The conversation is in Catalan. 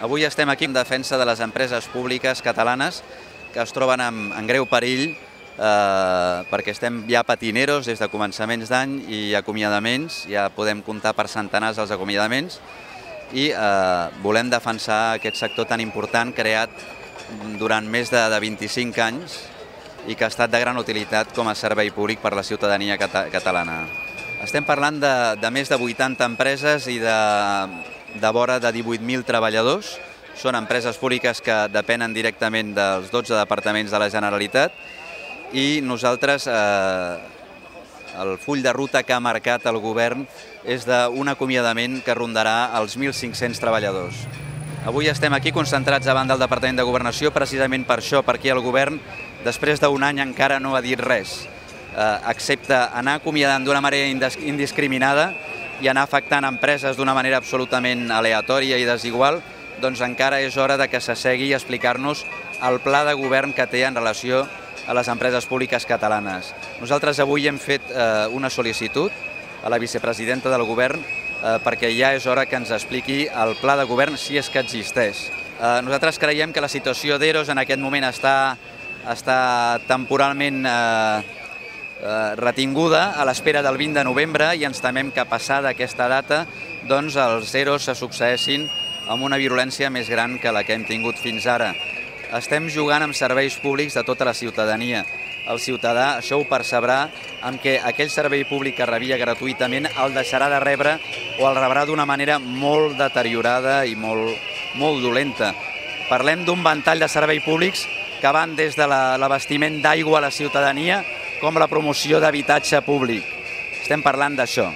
Avui estem aquí en defensa de les empreses públiques catalanes que es troben en, en greu perill eh, perquè estem ja patineros des de començaments d'any i acomiadaments, ja podem comptar per centenars els acomiadaments i eh, volem defensar aquest sector tan important creat durant més de, de 25 anys i que ha estat de gran utilitat com a servei públic per la ciutadania cata catalana. Estem parlant de, de més de 80 empreses i de, de vora de 18.000 treballadors. Són empreses públiques que depenen directament dels 12 departaments de la Generalitat i nosaltres eh, el full de ruta que ha marcat el govern és d'un acomiadament que rondarà els 1.500 treballadors. Avui estem aquí concentrats davant del Departament de Governació precisament per això, perquè el govern, després d'un any, encara no ha dit res, eh, excepte anar acomiadant d'una manera indiscriminada i anar afectant empreses d'una manera absolutament aleatòria i desigual, doncs encara és hora de que s'assegui i explicar-nos el pla de govern que té en relació a les empreses públiques catalanes. Nosaltres avui hem fet eh, una sol·licitud a la vicepresidenta del govern eh, perquè ja és hora que ens expliqui el pla de govern si és que existeix. Eh, nosaltres creiem que la situació d'EROS en aquest moment està, està temporalment eh, eh, retinguda a l'espera del 20 de novembre i ens temem que passada aquesta data doncs els EROs se succeeixin amb una virulència més gran que la que hem tingut fins ara. Estem jugant amb serveis públics de tota la ciutadania. El ciutadà això ho percebrà amb què aquell servei públic que rebia gratuïtament el deixarà de rebre o el rebrà d'una manera molt deteriorada i molt, molt dolenta. Parlem d'un ventall de serveis públics que van des de l'abastiment d'aigua a la ciutadania com la promoció d'habitatge públic. Estem parlant d'això.